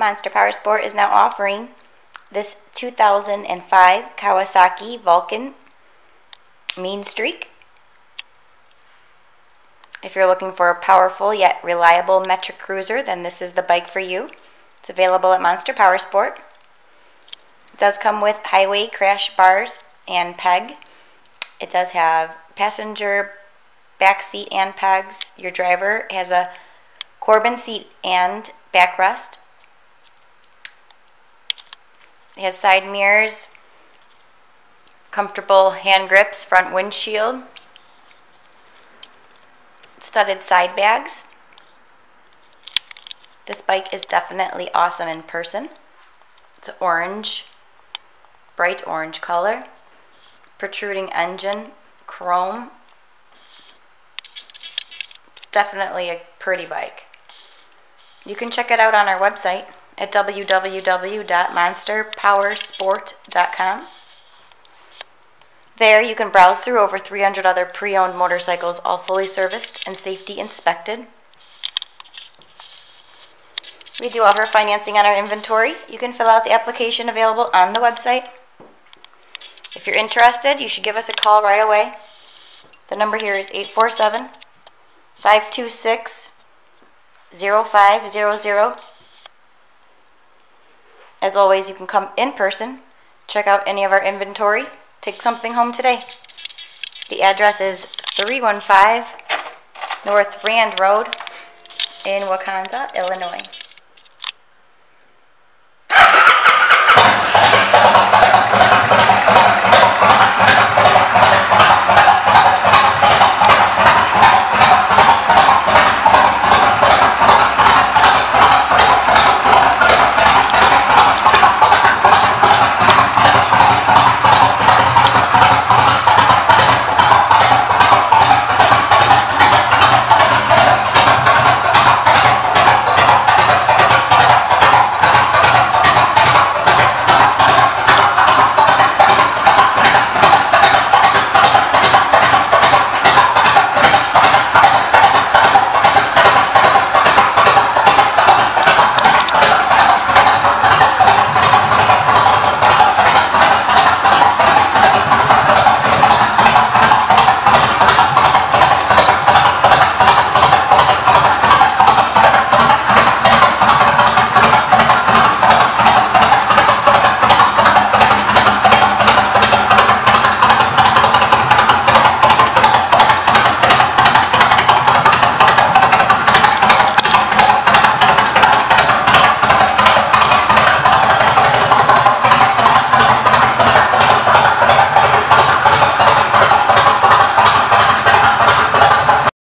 Monster Power Sport is now offering this 2005 Kawasaki Vulcan Mean Streak. If you're looking for a powerful yet reliable metric cruiser, then this is the bike for you. It's available at Monster Power Sport. It does come with highway crash bars and peg. It does have passenger back seat and pegs. Your driver has a Corbin seat and backrest. It has side mirrors, comfortable hand grips, front windshield, studded side bags. This bike is definitely awesome in person. It's orange, bright orange color, protruding engine, chrome. It's definitely a pretty bike. You can check it out on our website at www.monsterpowersport.com. There, you can browse through over 300 other pre owned motorcycles, all fully serviced and safety inspected. We do offer financing on our inventory. You can fill out the application available on the website. If you're interested, you should give us a call right away. The number here is 847 526 0500. As always, you can come in person, check out any of our inventory, take something home today. The address is 315 North Rand Road in Wauconda, Illinois.